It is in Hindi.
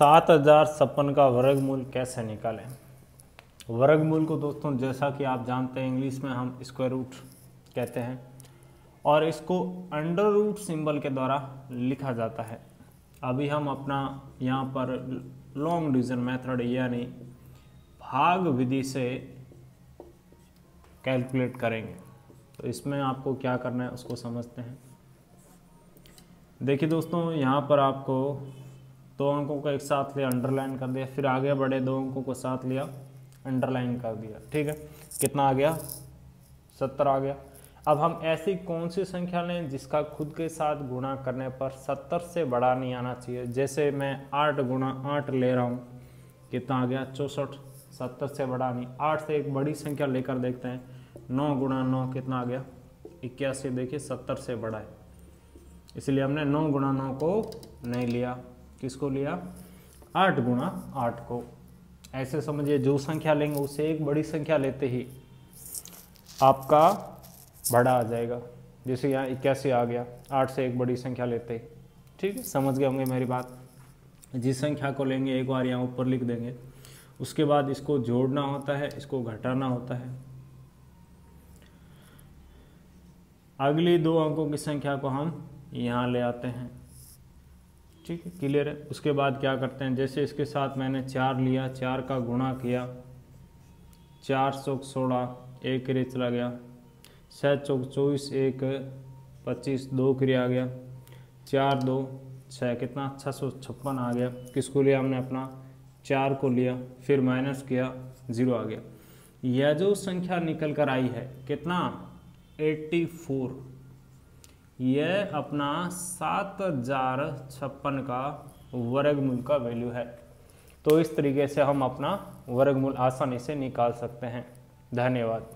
सात हज़ार छप्पन का वर्गमूल कैसे निकालें? वर्गमूल को दोस्तों, जैसा कि आप जानते हैं, इंग्लिश में हम स्क्वायर रूट कहते हैं और इसको अंडर रूट सिंबल के द्वारा लिखा जाता है। अभी हम अपना यहाँ पर लॉन्ग डिवीज़न मेथड यानी भाग विधि से कैलकुलेट करेंगे। तो इसमें आपको क्या करना है, उसको समझते हैं। देखिए दोस्तों, यहाँ पर आपको दो अंकों को एक साथ लिया अंडरलाइन कर दिया, फिर आगे बढ़े दो अंकों को साथ लिया अंडरलाइन कर दिया, ठीक है? कितना आ गया? सत्तर आ गया। अब हम ऐसी कौन सी संख्या लें जिसका खुद के साथ गुणा करने पर सत्तर से बड़ा नहीं आना चाहिए? जैसे मैं आठ गुणा आठ ले रहा हूँ, कितना आ गया? चौंसठ। सत्तर से बड़ा नहीं। आठ से एक बड़ी संख्या लेकर देखते हैं। नौ गुणा नौ कितना आ गया? इक्यासी। देखिए, सत्तर से बड़ा है। इसलिए हमने नौ गुणा नौ को नहीं लिया। किसको लिया? आठ गुणा आठ को। ऐसे समझिए, जो संख्या लेंगे, उससे एक बड़ी संख्या लेते ही आपका बड़ा आ जाएगा। जैसे यहाँ इक्यासी आ गया, आठ से एक बड़ी संख्या लेते ही। ठीक है, समझ गए होंगे मेरी बात? जिस संख्या को लेंगे, एक बार यहाँ ऊपर लिख देंगे, उसके बाद इसको जोड़ना होता है, इसको घटाना होता है। अगली दो अंकों की संख्या को हम यहाँ ले आते हैं। ठीक है क्लियर है। उसके बाद क्या करते हैं, जैसे इसके साथ मैंने चार लिया, चार का गुणा किया, चार सौ सोलह, एक क्रिया चला गया छः चौक चौबीस, एक पच्चीस, दो क्रिया आ गया, चार दो छः कितना? छः सौ छप्पन आ गया। किसको लिया हमने? अपना चार को लिया, फिर माइनस किया ज़ीरो आ गया। यह जो संख्या निकल कर आई है, कितना? एट्टी फोर यह अपना सात हज़ार छप्पन का वर्गमूल का वैल्यू है। तो इस तरीके से हम अपना वर्गमूल आसानी से निकाल सकते हैं। धन्यवाद।